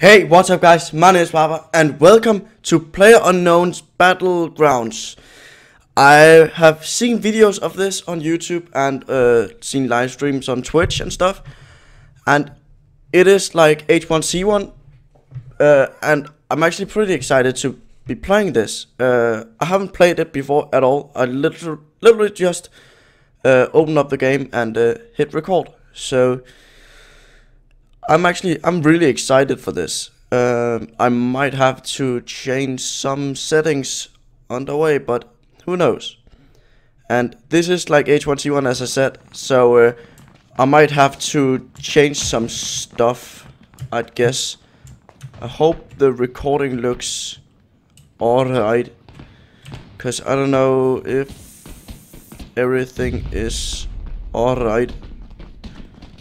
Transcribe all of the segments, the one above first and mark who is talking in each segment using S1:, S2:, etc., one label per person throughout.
S1: Hey, what's up guys? My name is Vabber and welcome to Player Unknown's Battlegrounds. I have seen videos of this on YouTube and uh, seen live streams on Twitch and stuff. And it is like H1Z1 uh, and I'm actually pretty excited to be playing this. Uh, I haven't played it before at all. I literally, literally just uh, opened up the game and uh, hit record. So I'm actually I'm really excited for this. Um, I might have to change some settings on the way, but who knows? And this is like H1Z1 as I said, so uh, I might have to change some stuff, I'd guess. I hope the recording looks alright, cause I don't know if everything is alright.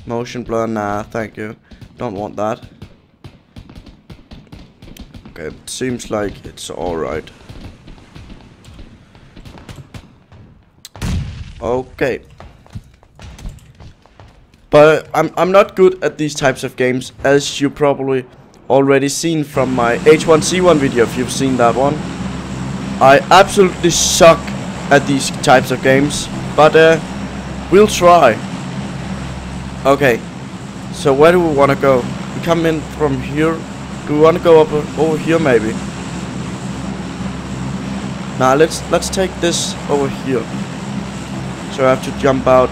S1: Motion blur, nah, thank you. Don't want that. Okay, it seems like it's alright. Okay. But I'm, I'm not good at these types of games, as you probably already seen from my H1Z1 video, if you've seen that one. I absolutely suck at these types of games, but uh, we'll try. Okay, so where do we want to go? We come in from here. Do we want to go up over here maybe? Now let's let's take this over here. So I have to jump out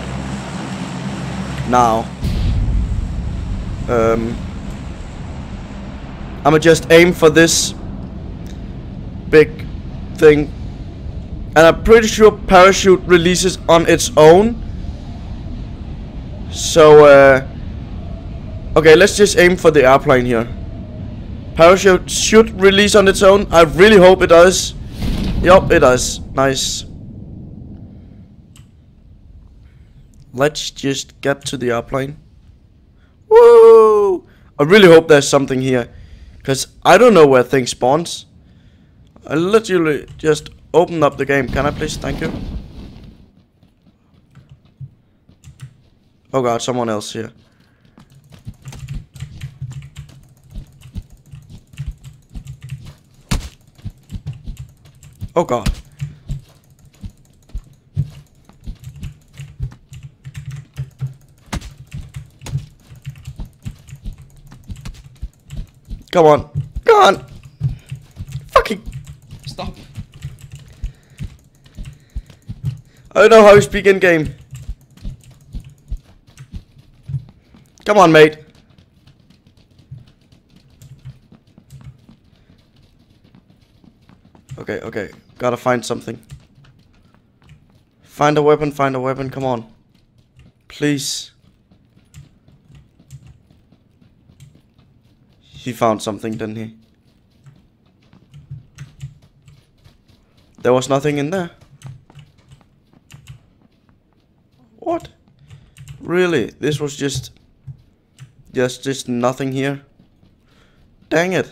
S1: now. Um, I'ma just aim for this big thing. And I'm pretty sure parachute releases on its own. So uh Okay, let's just aim for the airplane here. Parachute should release on its own. I really hope it does. Yup, it does. Nice. Let's just get to the airplane. Woo! I really hope there's something here. Because I don't know where things spawns. I literally just opened up the game. Can I please? Thank you. Oh god, someone else here. Oh god. Come on. Come on. Fucking.
S2: Stop.
S1: I don't know how to speak in game. Come on, mate. Okay, okay. Gotta find something. Find a weapon, find a weapon, come on. Please. He found something, didn't he? There was nothing in there. What? Really? This was just... Just, just nothing here? Dang it.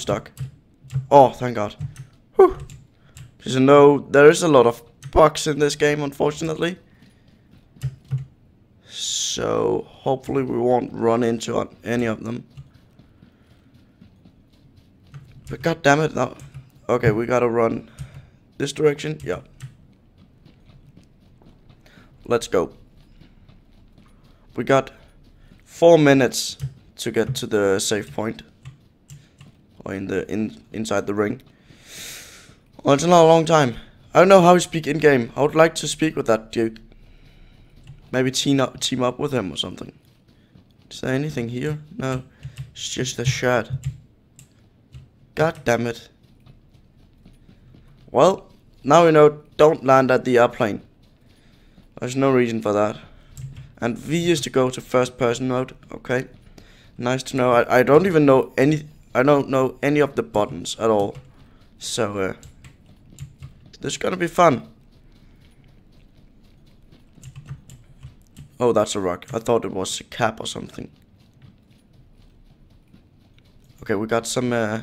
S1: Stuck. Oh, thank God. Whew. Because know, there is a lot of bugs in this game, unfortunately. So, hopefully we won't run into any of them. But god damn it, now. Okay, we gotta run this direction. Yeah. Let's go. We got four minutes to get to the safe point or in the in inside the ring. Well, it's not a long time. I don't know how you speak in game. I would like to speak with that dude. Maybe team up, team up with him or something. Is there anything here? No, it's just a shirt. God damn it. Well, now we know don't land at the airplane. There's no reason for that. And V is to go to first person mode. Okay. Nice to know. I, I don't even know any I don't know any of the buttons at all. So, uh, this is gonna be fun. Oh, that's a rock. I thought it was a cap or something. Okay, we got some, uh,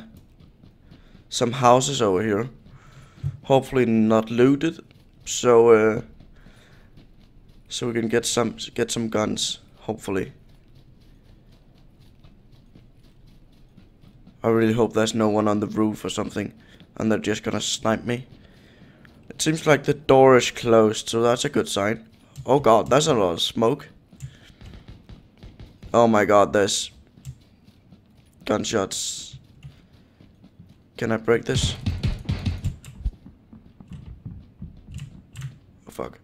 S1: some houses over here. Hopefully not looted. So, uh, So we can get some get some guns, hopefully. I really hope there's no one on the roof or something and they're just gonna snipe me. It seems like the door is closed, so that's a good sign. Oh god, there's a lot of smoke. Oh my god, there's gunshots. Can I break this? Oh fuck.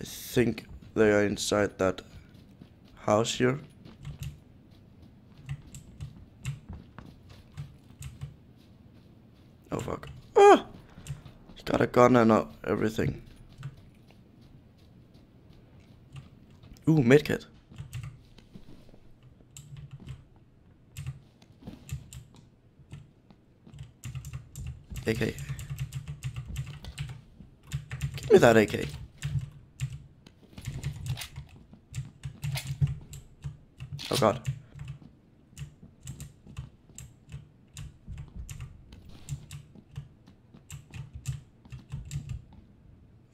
S1: I think they are inside that house here. Oh fuck. Ah! He's got a gun and uh, everything. Ooh, medkit. AK. Give me that AK. Oh god.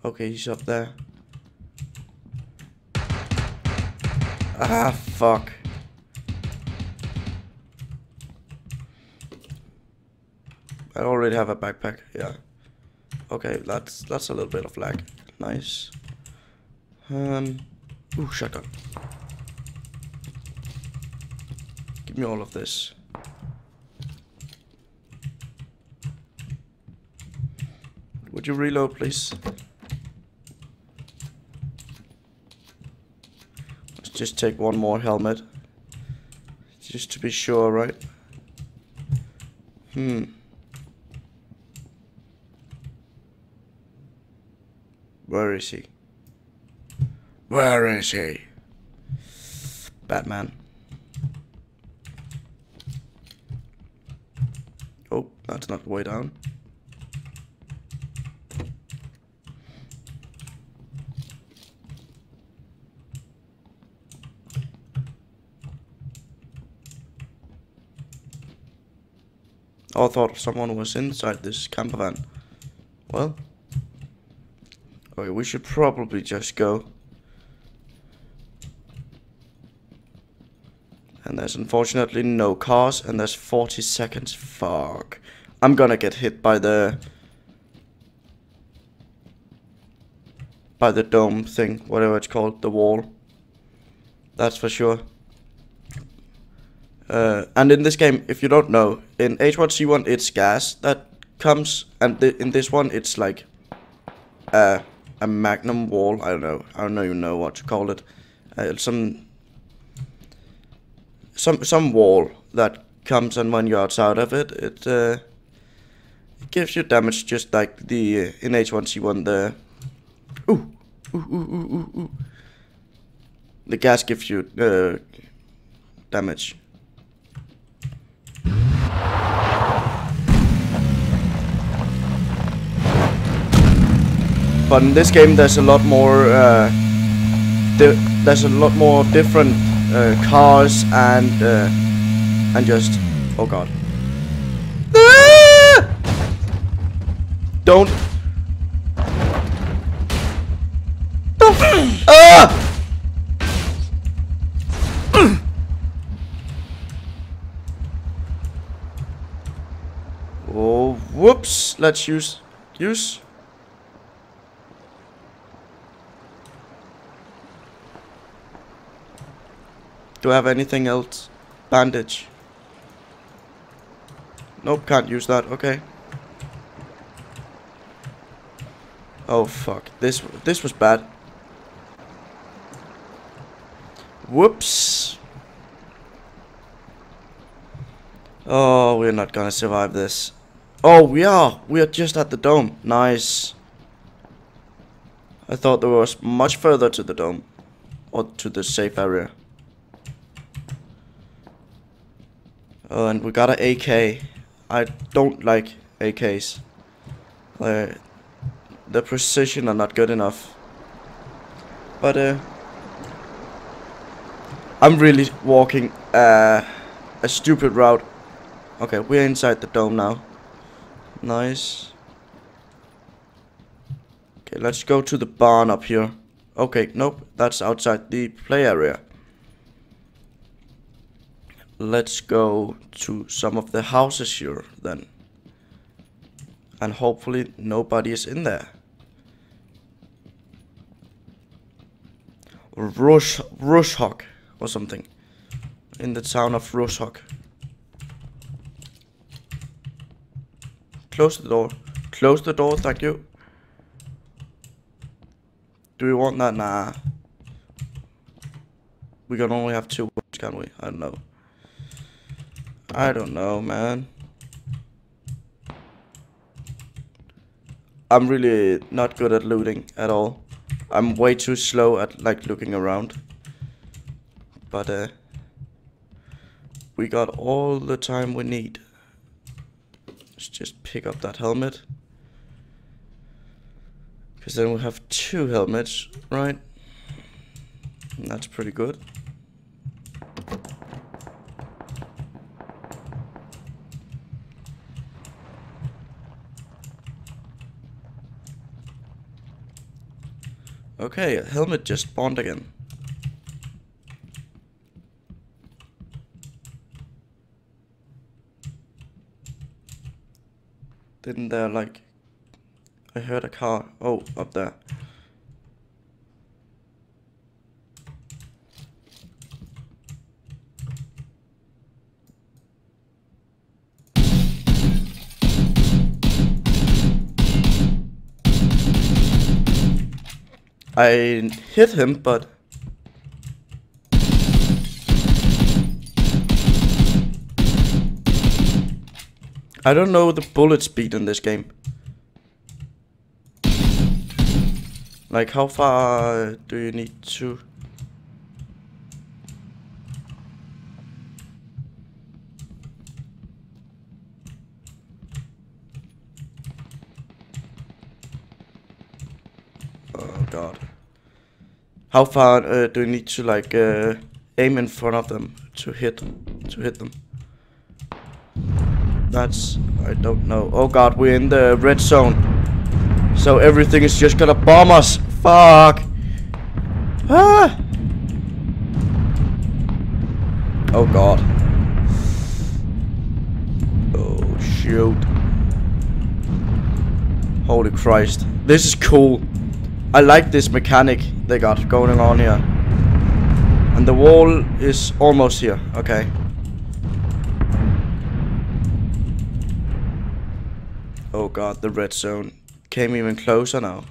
S1: Okay, he's up there. Ah, fuck. I already have a backpack, yeah. Okay, that's that's a little bit of lag. Nice. Um, ooh, shotgun. Give me all of this. Would you reload, please? Just take one more helmet. Just to be sure, right? Hmm. Where is he? Where is he? Batman. Oh, that's not the way down. I thought someone was inside this camper van. Well. Okay, we should probably just go. And there's unfortunately no cars, and there's 40 seconds. Fuck. I'm gonna get hit by the... By the dome thing, whatever it's called, the wall. That's for sure. Uh, and in this game, if you don't know, in H1Z1 it's gas that comes, and th in this one it's like uh, a magnum wall. I don't know. I don't even know what to call it. Uh, some some some wall that comes, and when you're outside of it, it uh, it gives you damage just like the uh, in H1Z1 the ooh ooh ooh ooh ooh ooh. The gas gives you uh, damage. But in this game, there's a lot more. Uh, there's a lot more different uh, cars and uh, and just. Oh god. Ah! Don't. Ah! Oh, whoops. Let's use. Use. Do I have anything else? Bandage. Nope, can't use that. Okay. Oh fuck. This this was bad. Whoops. Oh, we're not gonna survive this. Oh, we are. We are just at the dome. Nice. I thought there was much further to the dome. Or to the safe area. Oh, and we got an AK. I don't like AKs. Uh, the precision are not good enough. But uh, I'm really walking uh, a stupid route. Okay, we're inside the dome now. Nice. Okay, let's go to the barn up here. Okay, nope, that's outside the play area. Let's go to some of the houses here then. And hopefully nobody is in there. Rush, Rozhok or something. In the town of Rozhok. Close the door. Close the door, thank you. Do we want that? Nah. We can only have two, words, can we? I don't know. I don't know, man. I'm really not good at looting at all. I'm way too slow at like looking around. But uh we got all the time we need. Let's just pick up that helmet. Because then we'll have two helmets, right? And that's pretty good. Okay, helmet just spawned again. Didn't there like... I heard a car. Oh, up there. I hit him, but... I don't know the bullet speed in this game. Like, how far do you need to... Oh god. How far uh, do you need to like uh, aim in front of them to hit to hit them? That's I don't know. Oh god, we're in the red zone. So everything is just gonna bomb us. Fuck. Ah. Oh god. Oh shoot. Holy Christ. This is cool. I like this mechanic they got going on here. And the wall is almost here. Okay. Oh god, the red zone came even closer now.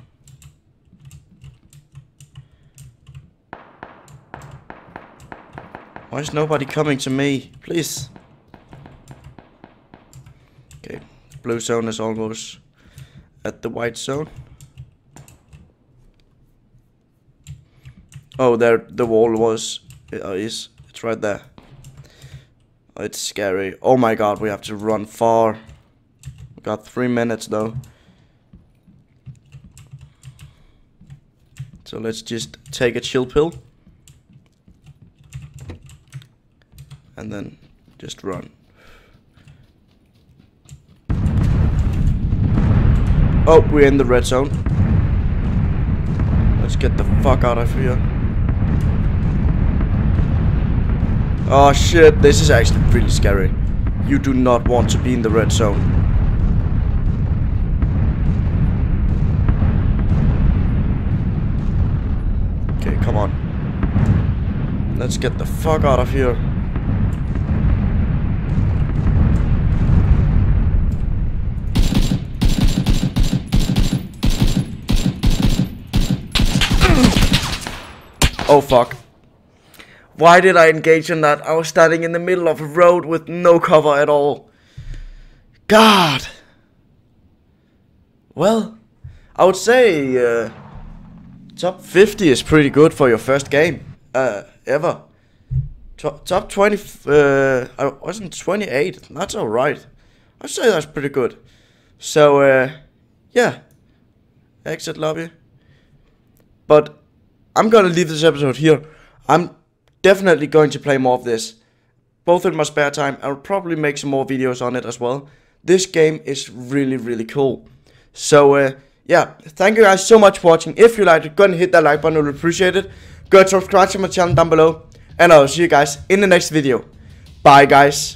S1: Why is nobody coming to me? Please. Okay, blue zone is almost at the white zone. Oh, there the wall was. Uh, is it's right there. It's scary. Oh my god, we have to run far. We got three minutes though. So let's just take a chill pill. And then just run. Oh, we're in the red zone. Let's get the fuck out of here. Oh shit, this is actually really scary. You do not want to be in the red zone. Okay, come on. Let's get the fuck out of here. Oh fuck. Why did I engage in that? I was standing in the middle of a road with no cover at all. God. Well, I would say uh, top 50 is pretty good for your first game uh, ever. Top, top 20, uh, I wasn't 28. That's alright. I'd say that's pretty good. So, uh, yeah. Exit lobby. But I'm gonna leave this episode here. I'm definitely going to play more of this. Both in my spare time. I'll probably make some more videos on it as well. This game is really, really cool. So, uh, yeah, thank you guys so much for watching. If you liked it, go and hit that like button, I would appreciate it. Go and subscribe to my channel down below. And I'll see you guys in the next video. Bye guys.